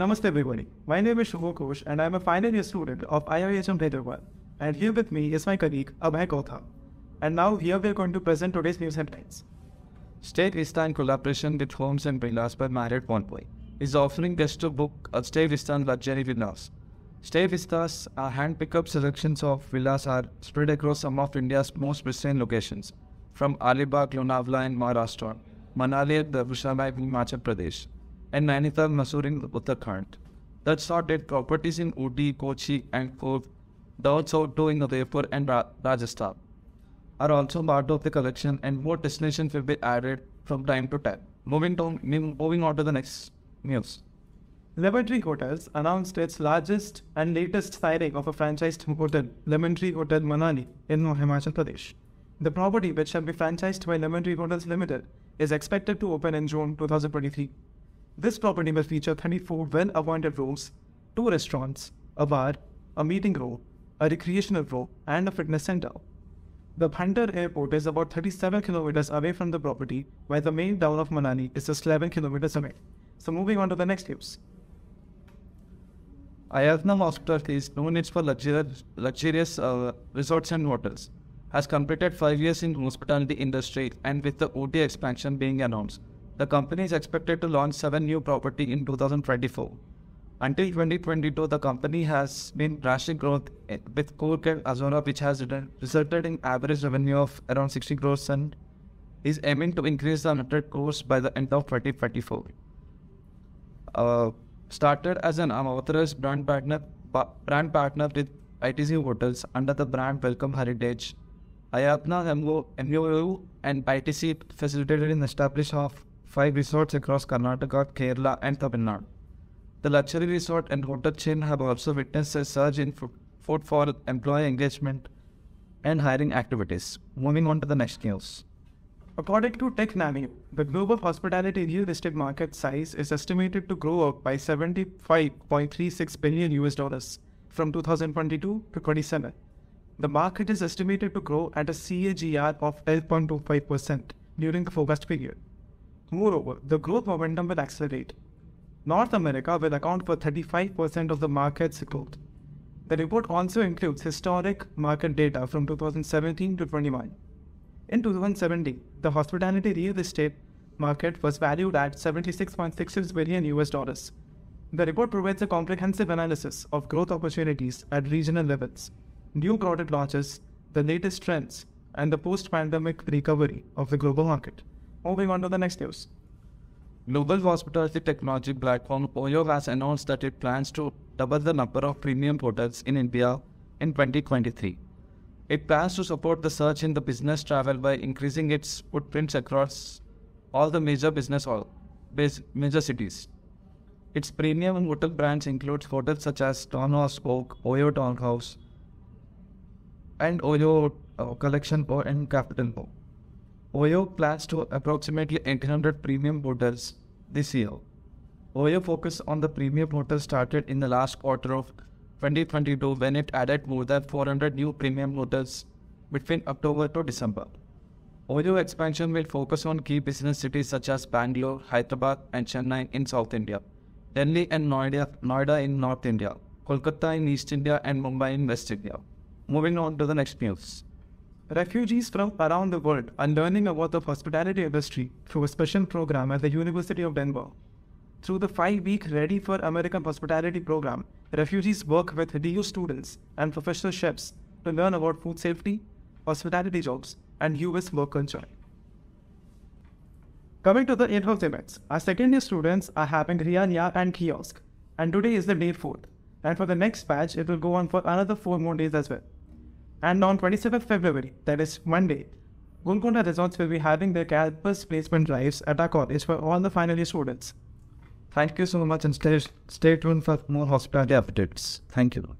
Namaste everybody. My name is Shubho Kosh and I am a final year student of IIHM Hyderabad. And here with me is my colleague Abhay Kotha. And now here we are going to present today's news headlines. Stay Vista in collaboration with Homes and Villas by Marriott Bonvoy is offering guests to book a Stay Vista luxury villas. Stay Vistas are hand-picked selections of villas are spread across some of India's most pristine locations, from Alibag, Lonavala in Maharashtra, Manali and Dharamshala in Himachal Pradesh, and Nainital, Mussoorie in Uttarakhand. That properties in Ooty, Kochi, and Coorg, also doing Udaipur and Ra- Rajasthan are also part of the collection and more destinations will be added from time to time. Moving on, moving on to the next news. Lemon Tree Hotels announced its largest and latest signing of a franchised hotel, Lemon Tree Hotel Manali, in Himachal Pradesh. The property, which shall be franchised by Lemon Tree Hotels Limited, is expected to open in June 2023. This property will feature 34 well appointed rooms, two restaurants, a bar, a meeting room, a recreational room, and a fitness center. The Bhuntar airport is about 37 kilometers away from the property, while the main town of Manali is just 11 kilometers away. So, moving on to the next news. Ayatana Hospital is known for luxurious, luxurious uh, resorts and hotels. Has completed five years in hospitality industry and with the OT expansion being announced, the company is expected to launch seven new property in 2024. Until 2022, the company has been drastic growth with Coorg and Azora, which has resulted in average revenue of around 60 crores and is aiming to increase the 100 crores by the end of 2024. Uh, started as an authorized brand partner, brand partner with ITC Hotels under the brand Welcome Heritage. Ayatana MOU and ITC facilitated in the establishment of five resorts across Karnataka, Kerala, and Tamil Nadu. The luxury resort and hotel chain have also witnessed a surge in footfall, employee engagement, and hiring activities. Moving on to the next news. According to Technavio, the global hospitality real estate market size is estimated to grow up by 75.36 billion US dollars from 2022 to 27. The market is estimated to grow at a CAGR of 12.25% during the forecast period. Moreover, the growth momentum will accelerate North America will account for 35% of the market's growth. The report also includes historic market data from 2017 to 21. In 2017, the hospitality real estate market was valued at 76.66 billion US dollars. The report provides a comprehensive analysis of growth opportunities at regional levels, new product launches, the latest trends, and the post-pandemic recovery of the global market. Moving on to the next news. Global Hospitality Technology platform OYO has announced that it plans to double the number of premium hotels in India in 2023. It plans to support the surge in the business travel by increasing its footprints across all the major business hall, major cities. Its premium hotel brands include hotels such as Townhouse Oak, Oyo Townhouse, and Oyo uh, Collection and Capital Oyo plans to approximately 800 premium hotels this year. Oyo focus on the premium hotels started in the last quarter of 2022 when it added more than 400 new premium hotels between October to December. Oyo expansion will focus on key business cities such as Bangalore, Hyderabad, and Chennai in South India, Delhi and Noida, Noida in North India, Kolkata in East India, and Mumbai in West India. Moving on to the next news. Refugees from around the world are learning about the hospitality industry through a special program at the University of Denver. Through the five-week Ready for American Hospitality program, refugees work with DU students and professional chefs to learn about food safety, hospitality jobs, and US work culture. Coming to the in-house events, our second year students are having Riya and Kiosk, and today is the day fourth. And for the next batch, it will go on for another four more days as well. And on 27th February, that is Monday, Golconda Resorts will be having their campus placement drives at our college for all the final year students. Thank you so much and stay, stay tuned for more hospitality updates. Thank you.